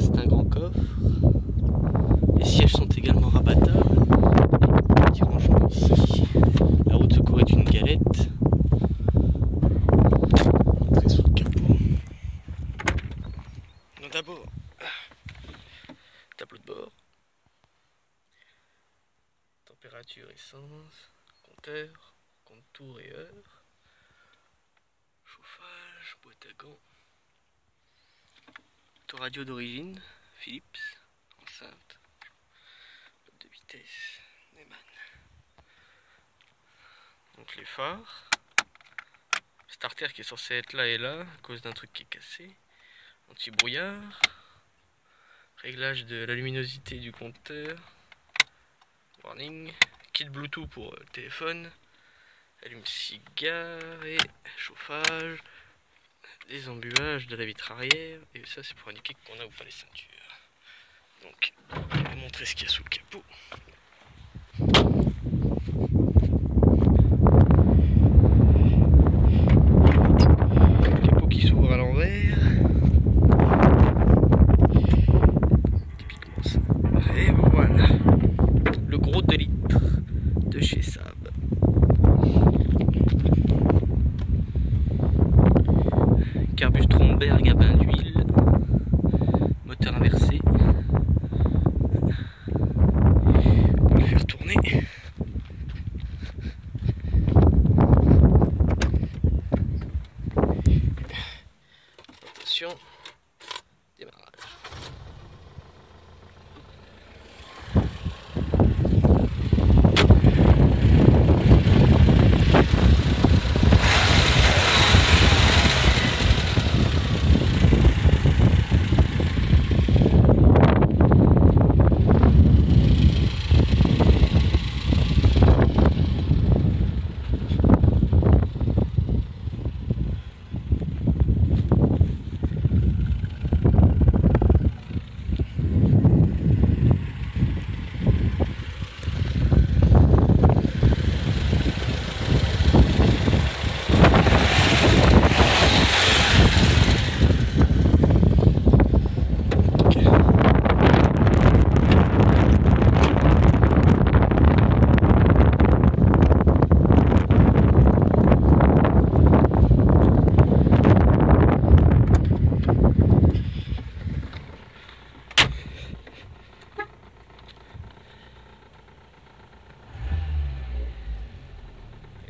c'est un grand coffre. Les sièges sont également rabattables. Petit rangement ici. La route secours est une galette. Très sous le. Donc d'abord, tableau de bord. Température, essence, compteur, compte tour et heure. Chauffage, boîte à gants radio d'origine, Philips, enceinte, de vitesse, Neumann. Donc les phares, starter qui est censé être là et là à cause d'un truc qui est cassé, anti-brouillard, réglage de la luminosité du compteur, warning, kit Bluetooth pour le téléphone, allume cigare et chauffage, des embuages de la vitre arrière, et ça c'est pour indiquer qu'on a ou pas les ceintures. Donc, je vais vous montrer ce qu'il y a sous le capot. carburant Stromberg à bain d'huile, moteur inversé. On va le faire tourner. Attention, démarrage.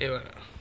ええわな